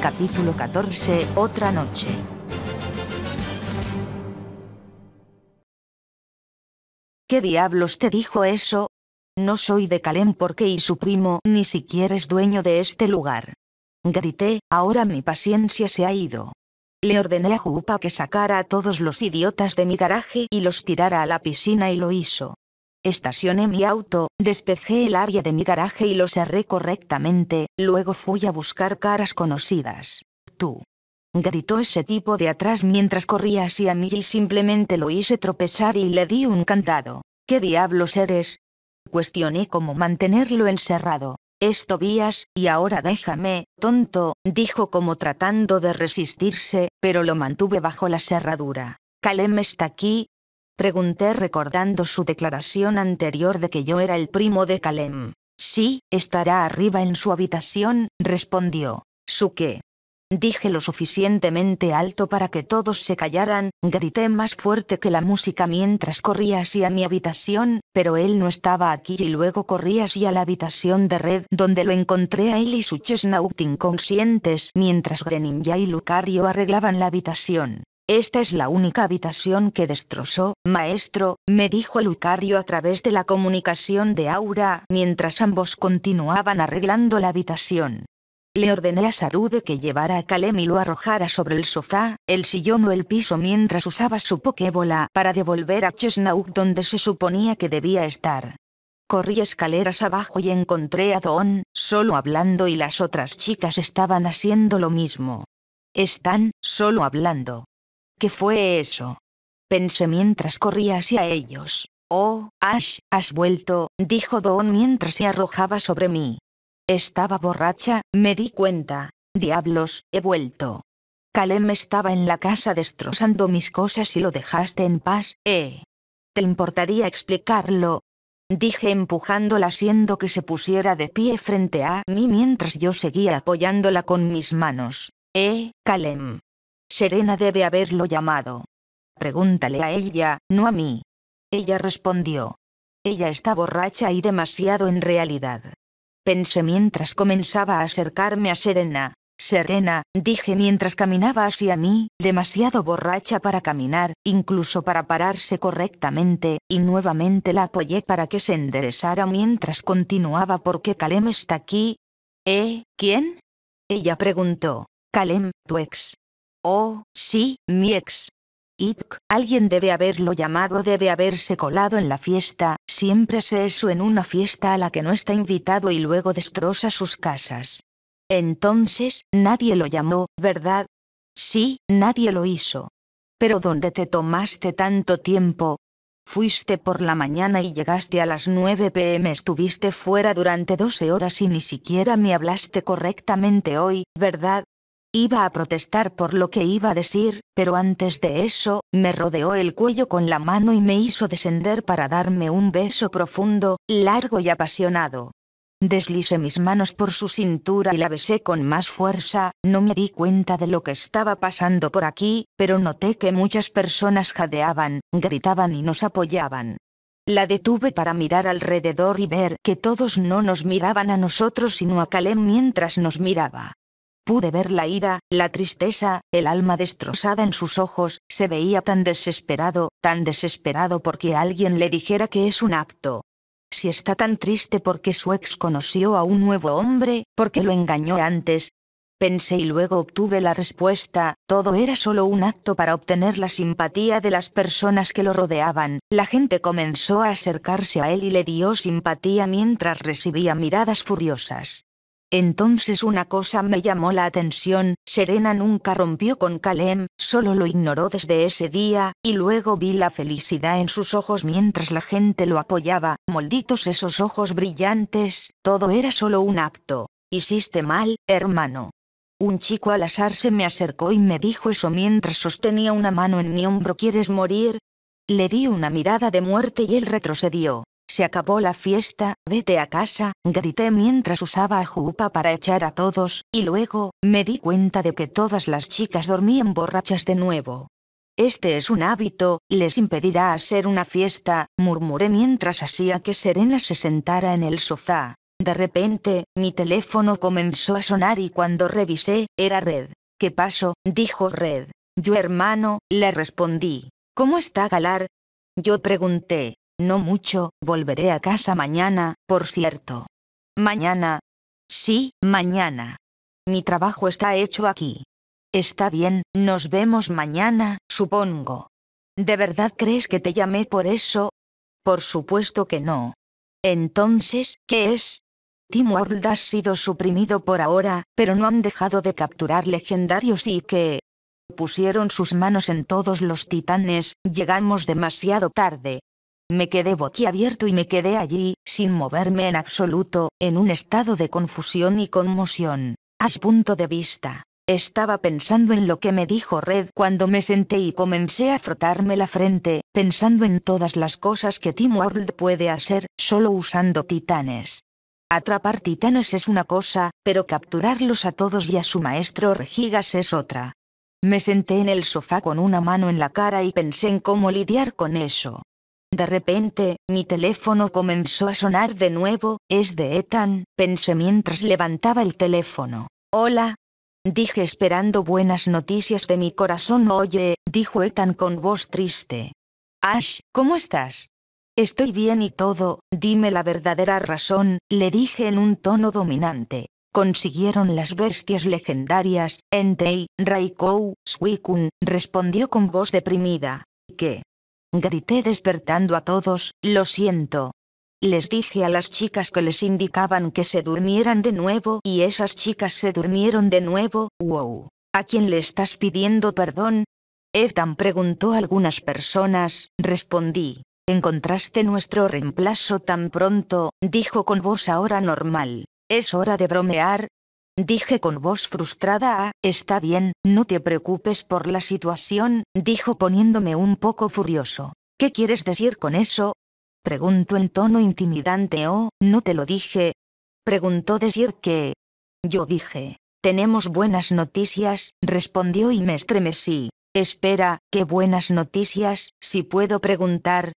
Capítulo 14. Otra noche. ¿Qué diablos te dijo eso? No soy de Calem porque y su primo ni siquiera es dueño de este lugar. Grité, ahora mi paciencia se ha ido. Le ordené a Jupa que sacara a todos los idiotas de mi garaje y los tirara a la piscina y lo hizo. Estacioné mi auto, despejé el área de mi garaje y lo cerré correctamente, luego fui a buscar caras conocidas. Tú. Gritó ese tipo de atrás mientras corría hacia mí y simplemente lo hice tropezar y le di un cantado. ¿Qué diablos eres? Cuestioné cómo mantenerlo encerrado. Es Tobías, y ahora déjame, tonto, dijo como tratando de resistirse, pero lo mantuve bajo la cerradura. Calem está aquí, Pregunté recordando su declaración anterior de que yo era el primo de Calem. Sí, estará arriba en su habitación, respondió. ¿Su qué? Dije lo suficientemente alto para que todos se callaran, grité más fuerte que la música mientras corría hacia mi habitación, pero él no estaba aquí y luego corrí hacia la habitación de Red donde lo encontré a él y su Chesnaut inconscientes mientras Greninja y Lucario arreglaban la habitación. Esta es la única habitación que destrozó, maestro, me dijo Lucario a través de la comunicación de Aura mientras ambos continuaban arreglando la habitación. Le ordené a Sarude que llevara a Kalem y lo arrojara sobre el sofá, el sillón o el piso mientras usaba su Pokébola para devolver a Chesnaug donde se suponía que debía estar. Corrí escaleras abajo y encontré a Don, solo hablando y las otras chicas estaban haciendo lo mismo. Están, solo hablando. ¿Qué fue eso? Pensé mientras corría hacia ellos. Oh, Ash, has vuelto, dijo Don mientras se arrojaba sobre mí. Estaba borracha, me di cuenta. Diablos, he vuelto. Kalem estaba en la casa destrozando mis cosas y lo dejaste en paz, ¿eh? ¿Te importaría explicarlo? Dije empujándola haciendo que se pusiera de pie frente a mí mientras yo seguía apoyándola con mis manos. Eh, Kalem. Serena debe haberlo llamado. Pregúntale a ella, no a mí. Ella respondió. Ella está borracha y demasiado en realidad. Pensé mientras comenzaba a acercarme a Serena. Serena, dije mientras caminaba hacia mí, demasiado borracha para caminar, incluso para pararse correctamente, y nuevamente la apoyé para que se enderezara mientras continuaba porque Kalem está aquí. ¿Eh? ¿Quién? Ella preguntó. Kalem, tu ex. Oh, sí, mi ex. Itk, alguien debe haberlo llamado, debe haberse colado en la fiesta, siempre hace eso en una fiesta a la que no está invitado y luego destroza sus casas. Entonces, nadie lo llamó, ¿verdad? Sí, nadie lo hizo. Pero ¿dónde te tomaste tanto tiempo? Fuiste por la mañana y llegaste a las 9 pm, estuviste fuera durante 12 horas y ni siquiera me hablaste correctamente hoy, ¿verdad? Iba a protestar por lo que iba a decir, pero antes de eso, me rodeó el cuello con la mano y me hizo descender para darme un beso profundo, largo y apasionado. Deslicé mis manos por su cintura y la besé con más fuerza, no me di cuenta de lo que estaba pasando por aquí, pero noté que muchas personas jadeaban, gritaban y nos apoyaban. La detuve para mirar alrededor y ver que todos no nos miraban a nosotros sino a Kalem mientras nos miraba. Pude ver la ira, la tristeza, el alma destrozada en sus ojos, se veía tan desesperado, tan desesperado porque alguien le dijera que es un acto. Si está tan triste porque su ex conoció a un nuevo hombre, porque lo engañó antes. Pensé y luego obtuve la respuesta, todo era solo un acto para obtener la simpatía de las personas que lo rodeaban. La gente comenzó a acercarse a él y le dio simpatía mientras recibía miradas furiosas. Entonces una cosa me llamó la atención, Serena nunca rompió con Kalem, solo lo ignoró desde ese día, y luego vi la felicidad en sus ojos mientras la gente lo apoyaba, malditos esos ojos brillantes, todo era solo un acto. Hiciste mal, hermano. Un chico al azar se me acercó y me dijo eso mientras sostenía una mano en mi hombro ¿Quieres morir? Le di una mirada de muerte y él retrocedió. Se acabó la fiesta, vete a casa, grité mientras usaba a Jupa para echar a todos, y luego, me di cuenta de que todas las chicas dormían borrachas de nuevo. Este es un hábito, les impedirá hacer una fiesta, murmuré mientras hacía que Serena se sentara en el sofá. De repente, mi teléfono comenzó a sonar y cuando revisé, era Red. ¿Qué pasó? dijo Red. Yo hermano, le respondí. ¿Cómo está Galar? Yo pregunté. No mucho, volveré a casa mañana, por cierto. Mañana. Sí, mañana. Mi trabajo está hecho aquí. Está bien, nos vemos mañana, supongo. ¿De verdad crees que te llamé por eso? Por supuesto que no. Entonces, ¿qué es? Team World ha sido suprimido por ahora, pero no han dejado de capturar legendarios y que... Pusieron sus manos en todos los titanes, llegamos demasiado tarde. Me quedé boquiabierto y me quedé allí, sin moverme en absoluto, en un estado de confusión y conmoción. As punto de vista. Estaba pensando en lo que me dijo Red cuando me senté y comencé a frotarme la frente, pensando en todas las cosas que Team World puede hacer, solo usando titanes. Atrapar titanes es una cosa, pero capturarlos a todos y a su maestro Regigas es otra. Me senté en el sofá con una mano en la cara y pensé en cómo lidiar con eso. De repente, mi teléfono comenzó a sonar de nuevo, es de Ethan, pensé mientras levantaba el teléfono. Hola. Dije esperando buenas noticias de mi corazón. Oye, dijo Ethan con voz triste. Ash, ¿cómo estás? Estoy bien y todo, dime la verdadera razón, le dije en un tono dominante. Consiguieron las bestias legendarias, Entei, Raikou, Suicune, respondió con voz deprimida. ¿Qué? Grité despertando a todos, lo siento. Les dije a las chicas que les indicaban que se durmieran de nuevo y esas chicas se durmieron de nuevo, wow. ¿A quién le estás pidiendo perdón? Ethan preguntó a algunas personas, respondí. ¿Encontraste nuestro reemplazo tan pronto? dijo con voz ahora normal. ¿Es hora de bromear? Dije con voz frustrada. Ah, está bien, no te preocupes por la situación, dijo poniéndome un poco furioso. ¿Qué quieres decir con eso? Preguntó en tono intimidante. Oh, no te lo dije. Preguntó decir que... Yo dije. Tenemos buenas noticias, respondió y me estremecí. Espera, ¿qué buenas noticias, si puedo preguntar?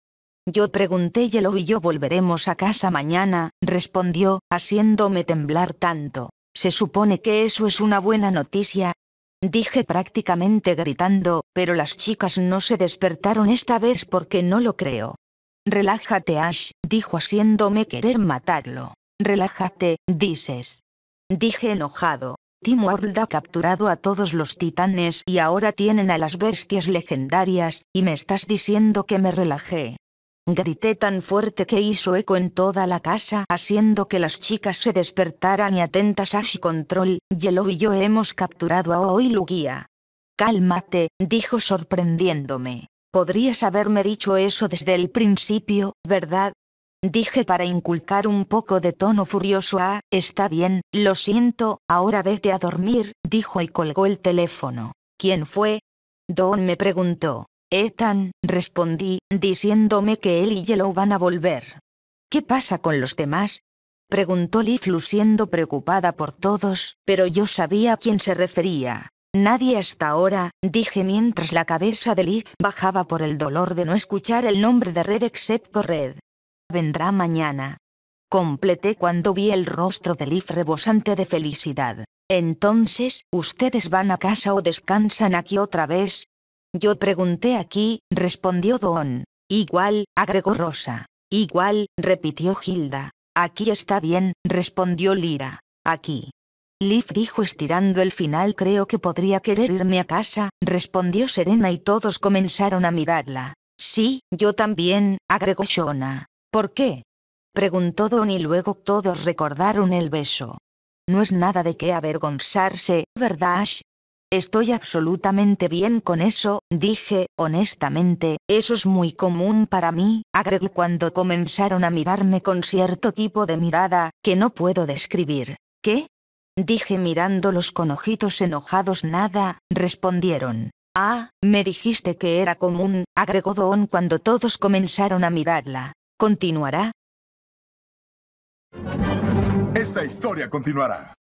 Yo pregunté y él y yo volveremos a casa mañana, respondió, haciéndome temblar tanto. ¿Se supone que eso es una buena noticia? Dije prácticamente gritando, pero las chicas no se despertaron esta vez porque no lo creo. Relájate Ash, dijo haciéndome querer matarlo. Relájate, dices. Dije enojado. Tim World ha capturado a todos los titanes y ahora tienen a las bestias legendarias, y me estás diciendo que me relajé. Grité tan fuerte que hizo eco en toda la casa, haciendo que las chicas se despertaran y atentas a control, Yellow y yo hemos capturado a Oi Lugia. Cálmate, dijo sorprendiéndome. Podrías haberme dicho eso desde el principio, ¿verdad? Dije para inculcar un poco de tono furioso a, está bien, lo siento, ahora vete a dormir, dijo y colgó el teléfono. ¿Quién fue? Don me preguntó. Ethan, respondí, diciéndome que él y Yellow van a volver. ¿Qué pasa con los demás? Preguntó Liv luciendo preocupada por todos, pero yo sabía a quién se refería. Nadie hasta ahora, dije mientras la cabeza de Liv bajaba por el dolor de no escuchar el nombre de Red excepto Red. Vendrá mañana. Completé cuando vi el rostro de Liv rebosante de felicidad. Entonces, ¿ustedes van a casa o descansan aquí otra vez? Yo pregunté aquí, respondió Don. Igual, agregó Rosa. Igual, repitió Hilda. Aquí está bien, respondió Lira. Aquí. Liv dijo estirando el final creo que podría querer irme a casa, respondió Serena y todos comenzaron a mirarla. Sí, yo también, agregó Shona. ¿Por qué? Preguntó Don y luego todos recordaron el beso. No es nada de qué avergonzarse, ¿verdad? Estoy absolutamente bien con eso, dije, honestamente, eso es muy común para mí, agregué cuando comenzaron a mirarme con cierto tipo de mirada, que no puedo describir. ¿Qué? Dije mirándolos con ojitos enojados nada, respondieron. Ah, me dijiste que era común, agregó Don cuando todos comenzaron a mirarla. ¿Continuará? Esta historia continuará.